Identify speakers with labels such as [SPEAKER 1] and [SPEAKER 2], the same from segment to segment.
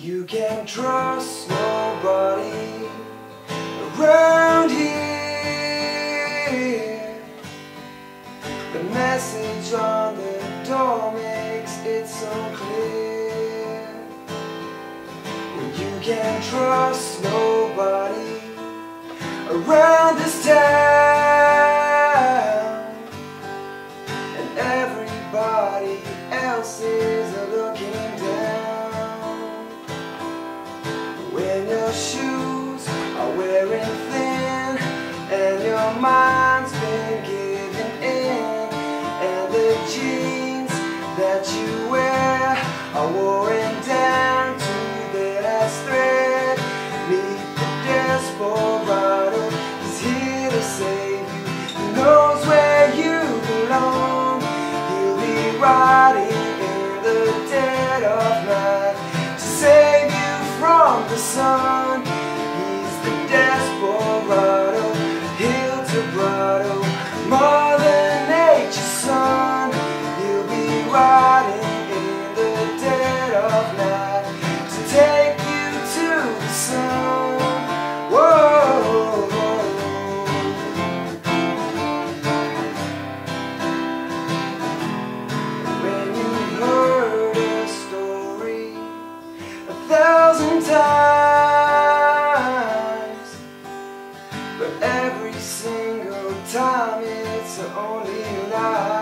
[SPEAKER 1] You can trust nobody around here. The message on the door makes it so clear. You can trust nobody around this town, and everybody else is sun. He's the desperado, Hildebrado, Mother Nature's son. He'll be riding in the dead of night every single time it's the only lies.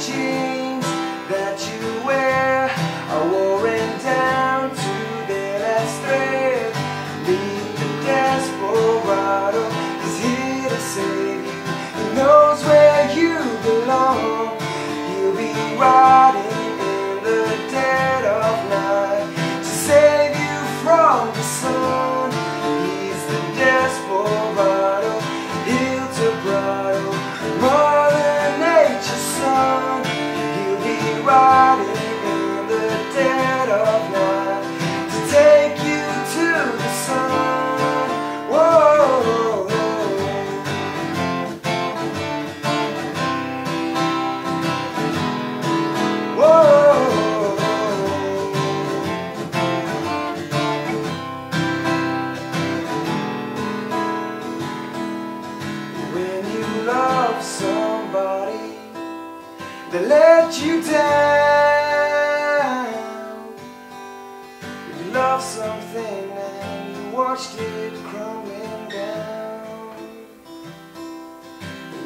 [SPEAKER 1] Jeans that you wear are worn down to their last thread, leave the desperado is here to save you. He knows where you belong. He'll be riding let you down. You love something and you watched it crumbling down.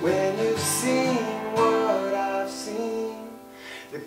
[SPEAKER 1] When you've seen what I've seen, the.